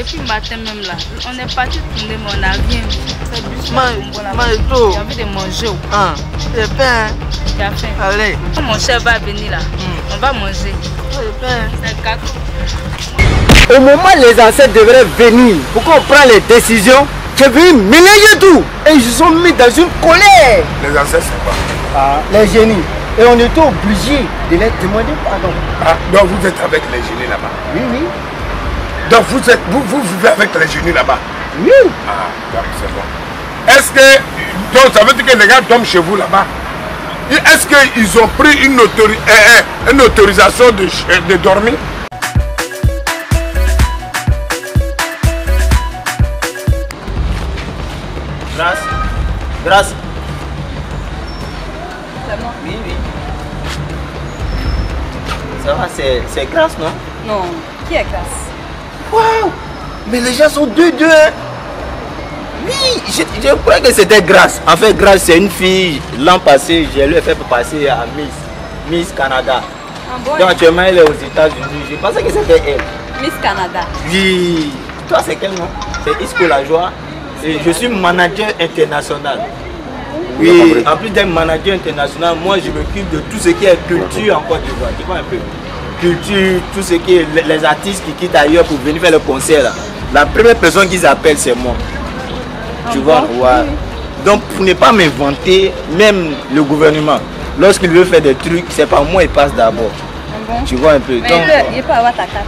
Depuis le matin même là, on est parti tourner, mais on n'a rien vu. Maïto. J'ai envie de manger. Ah, j'ai faim. hein. As faim. Allez. Quand mon cher va venir là, Hmm. on va manger. J'ai faim. C'est gâteau. Au moment où les ancêtres devraient venir pour qu'on prenne les décisions, es venu mélanger tout. Et ils se sont mis dans une colère. Les ancêtres, c'est quoi? Ah, les génies. Et on était obligé de les demander pardon. ah, Donc vous êtes avec les génies là-bas? Oui, oui. Donc vous, êtes, vous, vous vivez avec les génies là-bas. Oui. Ah, c'est bon. Est-ce que. Donc ça veut dire que les gars dorment chez vous là-bas? Est-ce qu'ils ont pris une, autori- une autorisation de, de dormir? Grâce. Grâce. C'est moi. Oui, oui. Ça va, c'est c'est grâce, non? Non. Qui est classe Waouh Mais les gens sont deux, deux. hein. Oui, je, je croyais que c'était Grâce. En fait, Grâce, c'est une fille. L'an passé, je lui ai fait passer à Miss. Miss Canada. Ah bon? Donc actuellement, elle est aux États-Unis. Je pensais que c'était elle. Miss Canada. Oui. Toi, c'est quel nom? C'est Isco la joie. Et je suis manager international. Oui, en plus d'être manager international, moi je m'occupe de tout ce qui est culture en Côte d'Ivoire. Tu vois un peu? Culture, tout ce qui est les- artistes qui quittent ailleurs pour venir faire le concert. là. La première personne qu'ils appellent, c'est moi. Tu vois ouais. Donc pour ne pas m'inventer, même le gouvernement, lorsqu'il veut faire des trucs, c'est pas moi, il passe d'abord. Ah bon? Tu vois un peu Mais Donc, il peut, il peut avoir ta carte.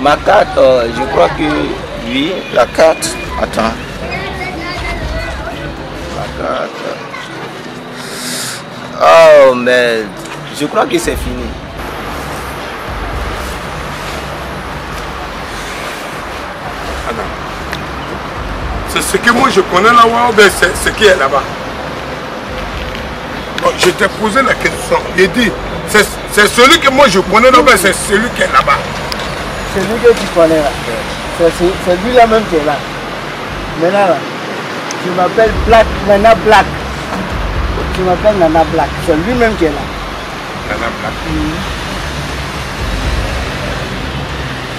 Ma carte, euh, je crois que oui, la carte. Attends. La carte. Oh, mais je crois que c'est fini. C'est ce que moi je connais là-bas, c'est ce qui est là-bas. Je t'ai posé la question. J'ai dit, c'est celui que moi je connais là-bas, c'est celui qui est là-bas. C'est lui que tu connais là. C'est lui là même qui est là. Maintenant là, je m'appelle Black, Nana Black. Je m'appelle Nana Black. C'est lui-même qui est là. Nana Black.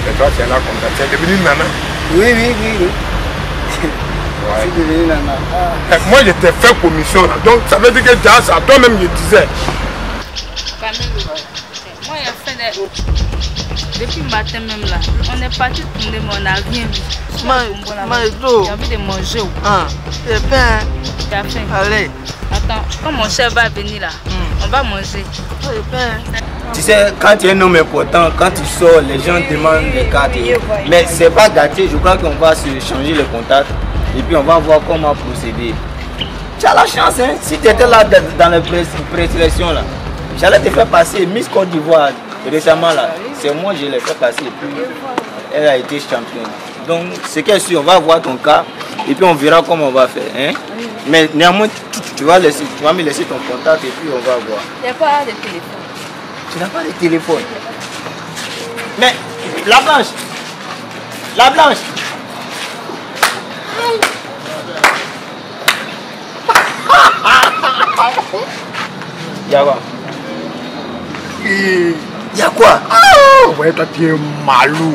Et toi, tu es là comme ça. Tu es devenu Nana. Oui, oui, oui, oui. Ouais. Je suis devenu Nana. Ah. Moi, je t'ai fait commission là. Donc, ça veut dire que déjà, ça, toi-même, je disais. Camille, moi, il a fait des... Depuis le matin même là, on est parti tourner, mais on n'a rien vu. J'ai envie de manger. oh. Ah, j'ai faim. hein. Tu as faim. Allez. Attends, quand mon cher va venir là, on va manger. J'ai faim. Tu sais, quand tu es un homme important, quand tu sors, les gens demandent des cartes. Mais c'est pas gâté, je crois qu'on va se changer le contact et puis on va voir comment procéder. Tu as la chance, hein, si tu étais là dans dans les pré- présélections, là, j'allais te faire passer Miss Côte d'Ivoire récemment là. C'est moi, je l'ai fait passer et puis elle a été championne. Donc, ce est sûr, on va voir ton cas et puis on verra comment on va faire. Hein? Mais néanmoins, tu, tu vas laisser, tu vas me laisser ton contact et puis on va voir. Il n'y a pas de téléphone? Tu n'as pas de téléphone. Mais la blanche, la blanche. Y'a quoi? Y'a quoi? Ouais, toi, tu es malou.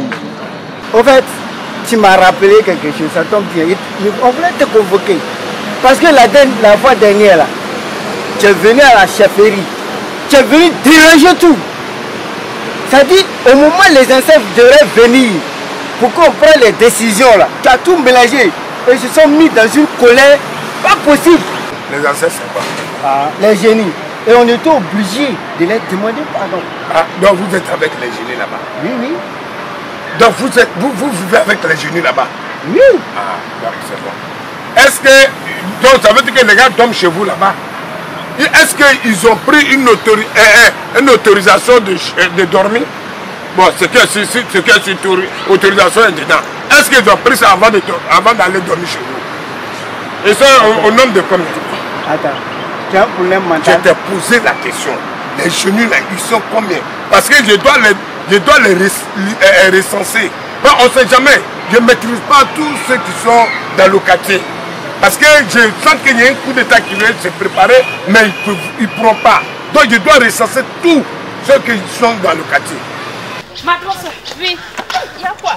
Au fait, tu m'as rappelé quelque chose, ça tombe bien. Il- il- On voulait te convoquer. Parce que la, dernière- la fois dernière, là, tu es venu à la chefferie. Tu es venu déranger tout. Ça dit, au moment où les ancêtres devraient venir pour qu'on prenne les décisions, là, tu as tout mélangé. Et ils se sont mis dans une colère pas possible. Les ancêtres, c'est quoi Ah, les génies. Et on était obligé de les demander pardon. ah, Donc, vous êtes avec les génies là-bas. Oui, oui. Donc, vous, êtes, vous, vous vivez avec les génies là-bas. Oui. Ah, donc c'est bon. Est-ce que. Donc, ça veut dire que les gars dorment chez vous là-bas? Est-ce qu'ils ont pris une, autori- eh, eh, une autorisation de, eh, dormir? Bon, c'est c'est- ce que c'est autori- autorisation est dedans. Est-ce qu'ils ont pris ça avant d'aller dormir chez vous? Et ça, au, au nombre de combien? Attends. Tu as un problème Je mental. t'ai posé la question. Les genoux là, ils sont combien? Parce que je dois les, je dois les euh, recenser. Ben, on ne sait jamais. Je ne maîtrise pas tous ceux qui sont dans le quartier. Parce que je sens qu'il y a un coup d'état qui vient se préparer, mais ils ne pourront pas. Donc je dois recenser tous ceux qui sont dans le quartier. Ma grosse, oui. y a quoi?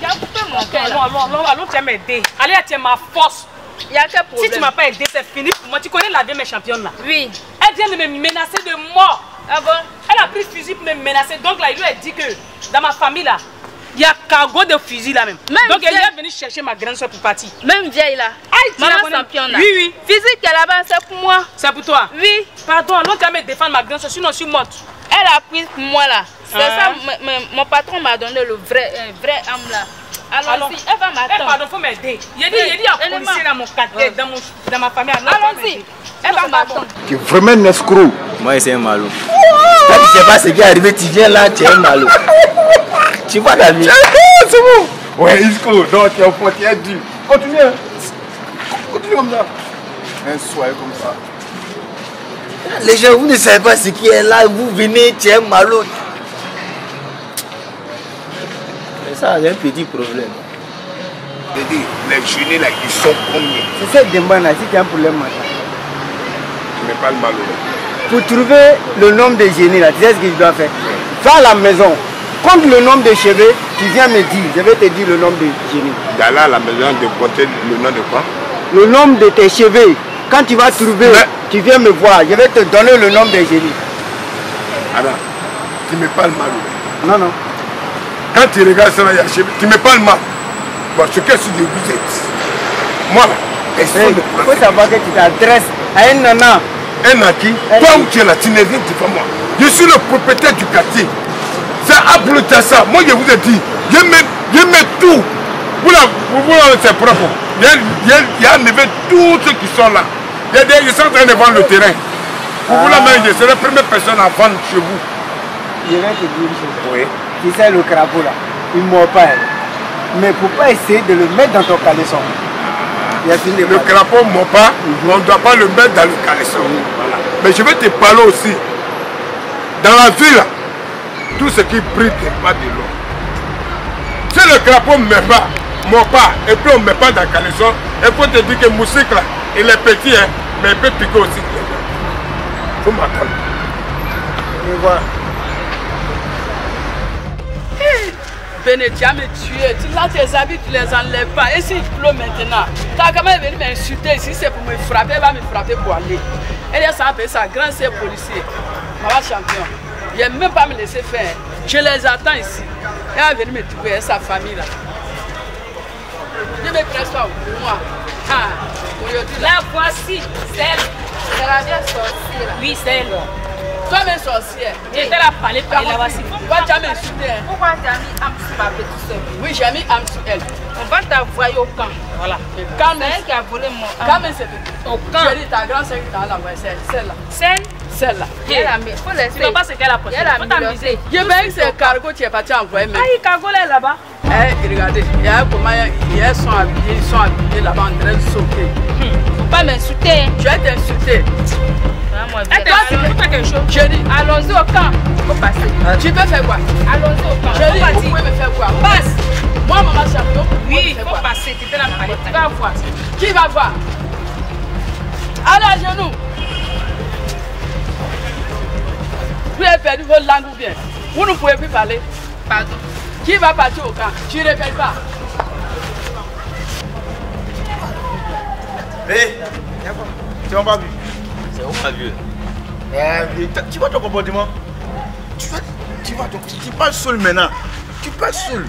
Y a coupé mon cœur. Non, non, non, allons, tu m'aider. Allez, tu es ma force. Y a quel Si problème? tu m'as pas aidé, c'est fini pour moi. Tu connais la vie, mes championnes là? Oui. Elle vient de me menacer de mort. Ah bon? Elle a pris fusil pour me menacer. Donc là, il lui a dit que dans ma famille là, il y a cargo de fusil là même. Même Donc elle est venue chercher ma grande soeur pour partir. Même vieille là. Aïe, tu Maman championne là. Oui, oui. Physique qu'elle a c'est pour moi. C'est pour toi? Oui. Pardon, allons jamais défendre ma grande soeur, sinon je suis morte. Elle a pris pour moi là. C'est Ah. ça, mon patron m'a donné le vrai, un vrai âme là. Allons. Allons-y, elle va Eh, m'attendre. pardon, faut m'aider. Il a dit, il a dit Elle est policier morte. dans mon quartier, dans, mon, dans ma famille. Allons-y, m'aider. elle va m'attendre. Tu es vraiment un escroc? Moi, c'est un malo. Toi, tu sais pas ce qui est arrivé, tu viens là, tu es un malo. Tu vois la vie. Ah, c'est bon. Ouais, Isco, non, tu es au fond, tu es dur. Continue. hein. Continue comme ça. Un soir comme ça. Les gens, vous ne savez pas ce qui est là, vous venez, tu es un malo. Mais ça, c'est un petit problème. Je dis, les jeunes là, ils sont combien C'est cette demande là, si tu as un problème maintenant. Tu pas le malheureux. Pour trouver le nombre de génies là, tu sais ce que je dois faire Va à la maison, compte le nombre de cheveux, tu viens me dire, je vais te dire le nombre de génies. D'aller à la maison de compter le nom de quoi? Le nombre de tes cheveux, quand tu vas trouver, Mais- tu viens me voir, je vais te donner le nombre de génies. Adam, tu me parles malheureux. Non, non. Quand tu regardes ça, là, il y a cheveux, tu me parles mal. Bon, je dis, vous êtes. Moi, Il personne ne faut pourra savoir que tu t'adresses à un nana. Un acquis, toi où tu es là, tu ne viens pas moi. Je suis le propriétaire du quartier. C'est à ça. Moi, je vous ai dit, je mets, je mets tout. Vous là, vous, c'est propre. Il y a, enlevé tous ceux qui sont là. Il y a des, ils sont en train de vendre le terrain. Pour vous là, même, je serai la première personne à vendre chez vous. Je vais te dire une chose. Oui. Tu sais le crapaud là, il ne mord pas. hein. Mais faut pas essayer de le mettre dans ton caleçon? Le crapaud ne pas, on ne doit pas le mettre dans le caleçon. Voilà. Mais je vais te parler aussi. Dans la ville, tout ce qui brille n'est pas de l'eau. Si le crapaud ne met pas, mord pas, et puis on ne met pas dans le caleçon, il faut te dire que Moussik là, il est petit, hein, mais il peut piquer aussi. M'attendre. Et voilà. Béné, tu vas me tuer. Tu là, tes habits, tu les enlèves pas. Et s'il pleut maintenant, tu as quand même venu m'insulter ici, c'est pour me frapper, elle va me frapper pour aller. Elle est sans payer sa grande sœur policier. Maman champion. Il ne même pas me laisser faire. Je les attends ici. Elle va venir me trouver, sa famille là. Je me presse pas pour moi. Ah, là, La voici, celle. C'est la vieille sorcière là. Oui, celle. Toi, même sorcière. J'étais là parler, Tu vas parler, la voici. tu m'insulter. hein. Pourquoi tu as mis sur ma petite soeur Oui, j'ai mis sur elle. On va t'envoyer au camp. Voilà. Et quand C'est même, elle qui a volé mon quand âme. même, c'est Au camp. as dit ta grande sœur qui t'a envoyé, celle-là. Celle. Celle-là. Elle a mis. Faut laisser. Tu vois pas ce qu'elle a posté. Elle a Faut mis t'amuser. Je veux que c'est cargo tu es parti envoyer même. Aïe, Kagola est là-bas. Eh, regardez, il y a comment ils sont habillés, ils sont habillés là-bas en train de sauter. Faut pas m'insulter. hein. Tu vas t'insulter. Fais. Je dis, Allons-y au camp. Faut passer. tu peux faire quoi? Allons-y au camp. Je dis, vas-y. vous pouvez me faire quoi? Passe. Moi, maman champion, Oui, faut quoi? passer. Tu étais là parler. Tu vas voir. Qui va voir? Allez à genoux. Vous avez perdu votre langue ou bien? Vous ne pouvez plus parler. Pardon. Qui va partir au camp? Tu ne répètes pas. Hé, tu m'as pas vu C'est vieux t'as- tu vois ton comportement? Tu vois, tu vois ton, tu parles seul maintenant. Tu parles seul.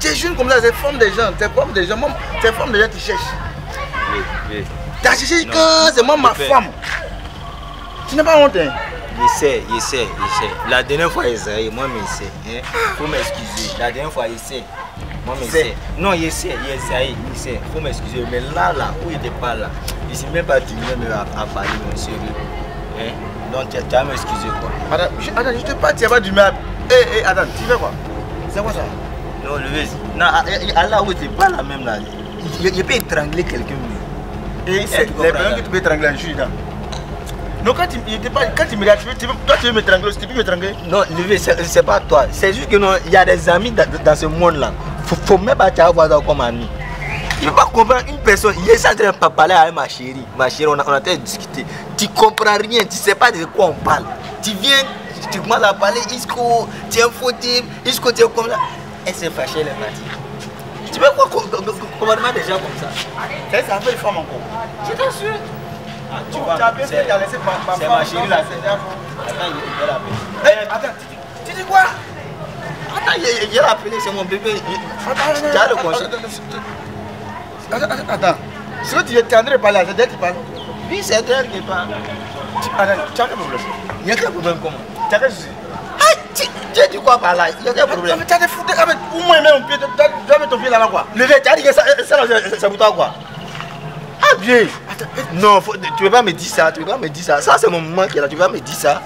Tu es jeune comme ça, c'est forme des gens, c'est forme des gens. C'est forme des gens qui cherchent. Oui, oui. T'as cherché quand c'est moi ma femme. Tu n'as pas honte, hein? Il sait, il sait, il sait. La dernière fois, il sait, moi, mais il sait. Hein? Faut m'excuser. La dernière fois, il sait. Moi, mais il sait. Non, il sait, il sait, il sait. Faut m'excuser. Mais là, là, où il était pas là, s'est même pas même à, à parler, mon sérieux. Hein? Donc, tu as- m'excuser, quoi. Attends, je, attends, je te parle, tu n'as pas du mal. Eh, eh, attends, tu fais quoi? C'est quoi ça? Non, le vise. Non, à, à- à là où tu n'es pas là, même là. Je, je peux étrangler quelqu'un. mais- Et Eh, c'est les que tu peux étrangler, je suis dedans. Non, quand tu, pas, quand tu me regardes, tu veux- tu veux- toi tu veux m'étrangler aussi, tu peux m'étrangler? Non, le vise, c'est pas toi. C'est juste que non, il y a des amis dans, dans ce monde-là. Faut, faut même pas t'avoir comme ami. Je peux pas comprendre une personne. Il est en train de parler avec ma chérie. Ma chérie, on a, on a discuter. Tu comprends rien, tu sais pas de quoi on parle. Tu viens, tu commences à parler, Isco, tu es un faux type, Isco, tu es comme ça. Elle s'est fâchée, elle est partie. Tu veux quoi co- co- co- commandement des gens comme ça? C'est ça fait les femmes encore. Je t'assure. Ah, tu vois, Tu as bien fait de la laisser ma, c'est femme ma chérie là. Attends, il il a appelé. Hey, attends, tu, tu dis quoi? Attends, il a appelé, c'est mon bébé. Il- Tu as le conseil. Attends, attends, attends. Ce que tu es en train de parler, c'est qui parle. Oui, c'est elle qui parle. Attends, tu as quel problème? Il y a quel problème comment? Tu as quel souci? Ah, tu as dit quoi par là? Il y a quel Ah, problème mais tu as des fous. Ah, Au moins, pied, tu mettre ton pied là-bas quoi? Levé, tu as dit que ça, ça là, c'est- c'est pour toi quoi? Ah bien Non, faut- tu peux pas me dire ça, tu peux pas me dire ça. Ça c'est mon maman qui est là, tu peux pas me dire ça.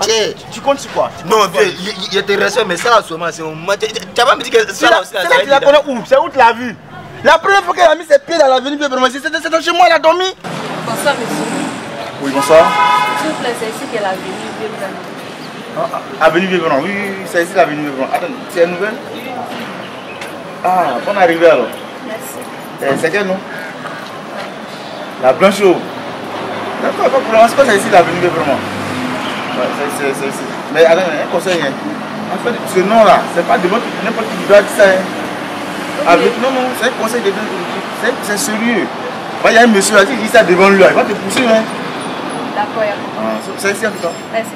Tiens. Tu comptes sur quoi? Tu Non, vieux, il- il- je te respecte, mais ça c'est mon maman. Tu tu vas pas me dire que C'est ça là là, c'est là, ça tu la connais où? C'est où tu l'as vu? La première fois qu'elle a mis ses pieds dans l'avenue Pierre c'est c'est dans chez moi, elle a dormi. Bonsoir, monsieur. Oui, bonsoir. S'il vous plaît, c'est ici qu'elle a venu. Ah, ah, Avenue Vivron, oui, oui, oui, c'est ici l'avenue Vivron. Attends, c'est une nouvelle? Ah, bonne arrivée alors. Merci. Eh, C'est quel nom? La Blanchot. D'accord, pas de problème, c'est pas c'est ici l'avenue Vivron. Ouais, c'est- ici. Mais attends, un conseil, hein. En fait, ce nom-là, c'est pas de votre n'importe qui doit dire ça. Hein. Avec, non, non, c'est un conseil de c'est c'est sérieux. Il y a un monsieur là, qui dit ça devant lui, il va te poursuivre. Hein. D'accord, il y a Ah, c'est- ici en tout cas. Merci.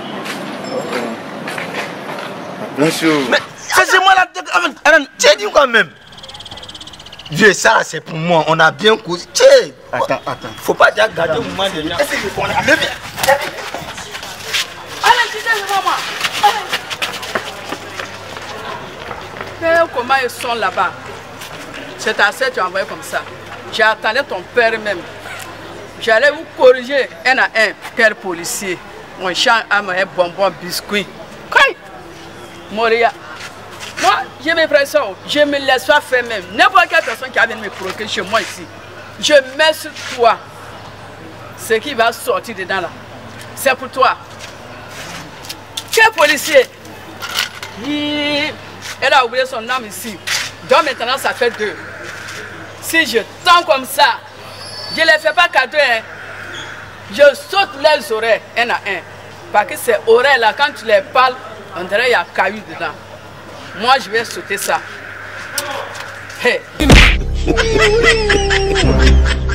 Blanchot. Mais c'est moi là. Tu as dit quoi même? Vieux, ça c'est pour moi, on a bien causé. Tiens, Attends, attends. faut pas déjà garder au moment de gens. Est-ce que je connais. Allez, tu sais devant moi. Allez. Comment ils sont là-bas? C'est ça que tu as envoyé comme ça. J'attendais ton père même. J'allais vous corriger un à un, père policier. Mon champ a un bonbon biscuit. Quoi? Moria. Moi, j'ai mes pressions. Je me laisse faire même. N'importe quelle personne qui venu me provoquer chez moi ici, je mets sur toi. Ce qui va sortir dedans là, c'est pour toi. Quel policier Elle a oublié son âme ici. Donc maintenant, ça fait deux. Si je tends comme ça, je ne les fais pas cadeau. Hein. Je saute les oreilles un à un. Parce que ces oreilles là, quand tu les parles, on dirait qu'il y a caillou dedans. Moi, je vais sauter ça. Hey.